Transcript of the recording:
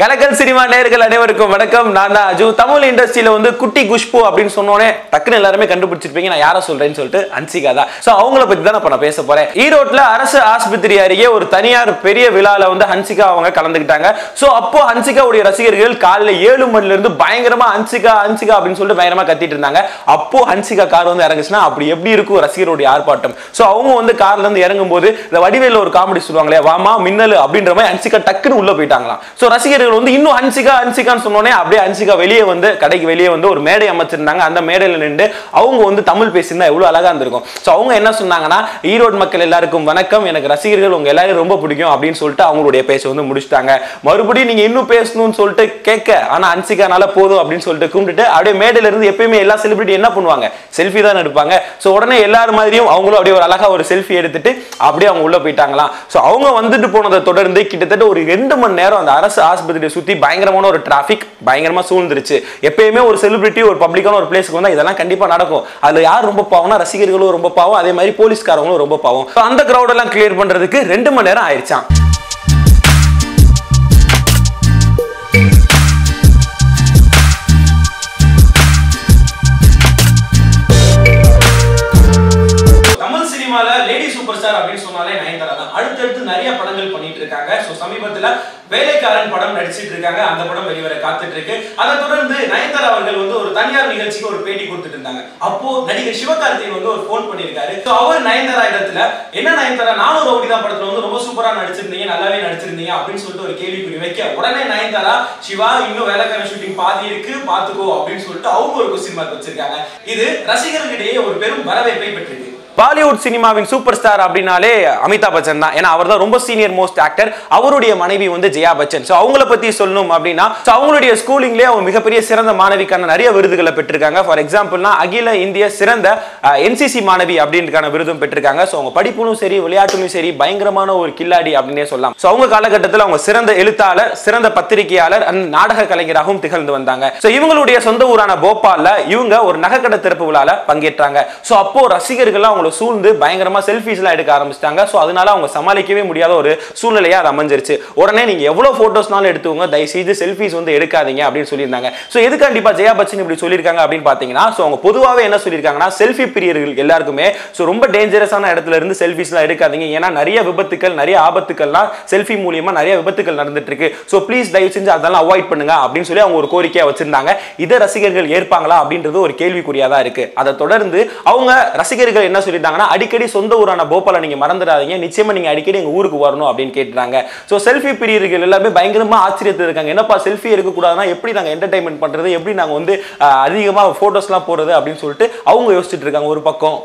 கலக்கல் cinema நேயர்கள் அனைவருக்கும் வணக்கம். நான் தான் அஜு. தமிழ் இண்டஸ்ட்ரியில வந்து குட்டி குஷ்பு அப்படின்னு சொன்னோடனே டக்குன்னு எல்லாருமே கண்டுபிடிச்சிருப்பீங்க. நான் யாரை சொல்றேன்னு சொல்லிட்டு அன்சிகா தான். ஸோ அவங்கள பத்தி தான் நான் பேச போறேன். ஈரோட்ல அரசு ஆஸ்பத்திரி அருகே ஒரு தனியார் பெரிய விழால வந்து ஹன்சிகா அவங்க கலந்துக்கிட்டாங்க. ஸோ அப்போ ஹன்சிகாவுடைய ரசிகர்கள் காலைல ஏழு மணில இருந்து பயங்கரமா ஹன்சிகா ஹன்சிகா அப்படின்னு சொல்லிட்டு பயங்கரமா கத்திட்டு இருந்தாங்க. அப்போ ஹன்சிகா கார் வந்து இறங்குச்சுன்னா அப்படி எப்படி இருக்கும் ரசிகருடைய ஆர்ப்பாட்டம்? ஸோ அவங்க வந்து கார்ல இருந்து இறங்கும் போது இந்த வடிவேல ஒரு காமெடி சொல்லுவாங்களே வாமா மின்னல் அப்படின்ற மாதிரி ஹன்சிகா டக்குன்னு உள்ள போயிட்டாங்களாம். ஸோ ரசிகர்கள் வந்து இன்னும் ஹன்சிகா ஹன்சிகான்னு சொன்னோன்னே அப்படியே ஹன்சிகா வெளியே வந்து கடைக்கு வெளியே வந்து ஒரு மேடை அமைச்சிருந்தாங்க. அந்த மேடையில் நின்று அவங்க வந்து தமிழ் பேசியிருந்தா எவ்வளவு அழகா இருந்திருக்கும். ஸோ அவங்க என்ன சொன்னாங்கன்னா ஈரோடு மக்கள் எல்லாருக்கும் வணக்கம். எனக்கு ரசிகர்கள் உங்க எல்லாரும் ரொம்ப பிடிக்கும் அப்படின்னு சொல்லிட்டு அவங்களுடைய பேச வந்து முடிச்சுட்டாங்க. மறுபடியும் நீங்க இன்னும் பேசணும்னு சொல்லிட்டு கேட்க ஆனா ஹன்சிகானால போதும் அப்படின்னு சொல்லிட்டு கும்பிட்டுட்டு அப்படியே மேடையில இருந்து எப்பயுமே எல்லா செலிபிரிட்டி என்ன பண்ணுவாங்க? செல்ஃபி தான் எடுப்பாங்க. ஸோ உடனே எல்லாரும் மாதிரியும் அவங்களும் அப்படியே ஒரு அழகா ஒரு செல்ஃபி எடுத்துட்டு அப்படியே அவங்க உள்ள போயிட்டாங்களாம். ஸோ அவங்க வந்துட்டு போனதை தொடர்ந்து கிட்டத்தட்ட ஒரு ரெண்டு மணி நேரம் அந்த அரசு ஆஸ்பத்திரி ஆஸ்பத்திரியை சுத்தி பயங்கரமான ஒரு டிராஃபிக் பயங்கரமா சூழ்ந்துருச்சு. எப்பயுமே ஒரு செலிபிரிட்டி ஒரு பப்ளிக்கான ஒரு பிளேஸ்க்கு வந்தா இதெல்லாம் கண்டிப்பா நடக்கும். அதுல யார் ரொம்ப பாவம்னா ரசிகர்களும் ரொம்ப பாவம். அதே மாதிரி போலீஸ்காரங்களும் ரொம்ப பாவம். அந்த crowd எல்லாம் கிளியர் பண்றதுக்கு ரெண்டு மணி நேரம் ஆயிடுச்சான் அப்படின்னு சொன்னாலே நயன்தாரா தான். அடுத்தடுத்து நிறைய படங்கள் பண்ணிட்டு இருக்காங்க. ஸோ சமீபத்தில் வேலைக்காரன் படம் நடிச்சிட்டு இருக்காங்க. அந்த படம் வெளிவர காத்துட்டு இருக்கு அதை தொடர்ந்து நயன்தாரா அவர்கள் வந்து ஒரு தனியார் நிகழ்ச்சிக்கு ஒரு பேட்டி கொடுத்துட்டு இருந்தாங்க. அப்போ நடிகர் சிவகார்த்திகேயன் வந்து ஒரு ஃபோன் பண்ணியிருக்காரு. ஸோ அவர் நயன்தாரா இடத்துல என்ன நயன்தாரா நானும் ரவுடி தான் படத்துல வந்து ரொம்ப சூப்பரா நடிச்சிருந்தீங்க நல்லாவே நடிச்சிருந்தீங்க அப்படின்னு சொல்லிட்டு ஒரு கேள்விக்குறி வைக்க உடனே நயன்தாரா சிவா இன்னும் வேலைக்காரன் ஷூட்டிங் பாதி இருக்கு பாத்துக்கோ அப்படின்னு சொல்லிட்டு அவங்க ஒரு கொஸ்டின் மார்க் வச்சிருக்காங்க. இது ரசிகர்களிடையே ஒரு பெரும் வரவேற்பை பெற்றிருக்கு. பாலிவுட் சினிமாவின் சூப்பர் ஸ்டார் அப்படின்னாலே அமிதாப் பச்சன் தான். ஏன்னா அவர் தான் ரொம்ப சீனியர் மோஸ்ட் ஆக்டர் அவருடைய மனைவி வந்து ஜெயா பச்சன். ஸோ அவங்கள பத்தி சொல்லணும் அப்படின்னா ஸோ அவங்களுடைய ஸ்கூலிங்லேயே அவங்க மிகப்பெரிய சிறந்த மாணவிக்கான நிறைய விருதுகளை பெற்றிருக்காங்க. ஃபார் எக்ஸாம்பிள்னா அகில இந்திய சிறந்த என்சிசி மாணவி அப்படின்றக்கான விருதும் பெற்றிருக்காங்க. ஸோ அவங்க படிப்புலும் சரி விளையாட்டுலும் சரி பயங்கரமான ஒரு கில்லாடி அப்படின்னே சொல்லலாம். ஸோ அவங்க காலகட்டத்தில் அவங்க சிறந்த எழுத்தாளர் சிறந்த பத்திரிகையாளர் அண்ட் நாடக கலைஞராகவும் திகழ்ந்து வந்தாங்க. ஸோ இவங்களுடைய சொந்த ஊரான போபாலில் இவங்க ஒரு நகைக்கடை திறப்பு விழாவில் பங்கேற்றாங்க. ஸோ அப்போ ரசிகர்கள் அவங்கள சூழ்ந்து பயங்கரமா செல்ஃபிஸ் எல்லாம் எடுக்க ஆரம்பிச்சிட்டாங்க. ஸோ அதனால அவங்க சமாளிக்கவே முடியாத ஒரு சூழ்நிலையா அது அமைஞ்சிருச்சு. உடனே நீங்க எவ்வளவு போட்டோஸ்னாலும் எடுத்துவங்க தயவுசெய்து செல்ஃபிஸ் வந்து எடுக்காதீங்க அப்படின்னு சொல்லியிருந்தாங்க. ஸோ எது கண்டிப்பா ஜெயா பச்சன் இப்படி சொல்லியிருக்காங்க அப்படின்னு பாத்தீங்கன்னா ஸோ அவங்க பொதுவாகவே என்ன சொல்லியிருக்காங்கன்னா செல்ஃபி பிரியர்கள் எல்லாருக்குமே ஸோ ரொம்ப டேஞ்சரஸான இடத்துல இருந்து செல்ஃபிஸ்லாம் எடுக்காதீங்க. ஏன்னா நிறைய விபத்துக்கள் நிறைய ஆபத்துக்கள்லாம் செல்ஃபி மூலியமா நிறைய விபத்துக்கள் நடந்துட்டு இருக்கு ஸோ ப்ளீஸ் தயவு செஞ்சு அதெல்லாம் அவாய்ட் பண்ணுங்க அப்படின்னு சொல்லி அவங்க ஒரு கோரிக்கையா வச்சிருந்தாங்க. இதை ரசிகர்கள் ஏற்பாங்களா அப்படின்றது ஒரு கேள்விக்குறியா தான் இருக்கு. அதை தொடர்ந்து அவங்க ரசிகர்கள் என்ன சொல்லியிருந்தாங்கன்னா அடிக்கடி சொந்த ஊரான போபாலை நீங்க மறந்துடாதீங்க. நிச்சயமா நீங்க அடிக்கடி எங்க ஊருக்கு வரணும் அப்படின்னு கேட்டுறாங்க. ஸோ செல்ஃபி பிரியர்கள் எல்லாமே பயங்கரமாக ஆச்சரியத்தில் இருக்காங்க. என்னப்பா செல்ஃபி எடுக்கக்கூடாதுன்னா எப்படி நாங்கள் என்டர்டைன்மெண்ட் பண்ணுறது எப்படி நாங்கள் வந்து அதிகமாக ஃபோட்டோஸ்லாம் போடுறது அப்படின்னு சொல்லிட்டு அவங்க யோசிச்சுட்டு இருக்காங்க ஒரு பக்கம்.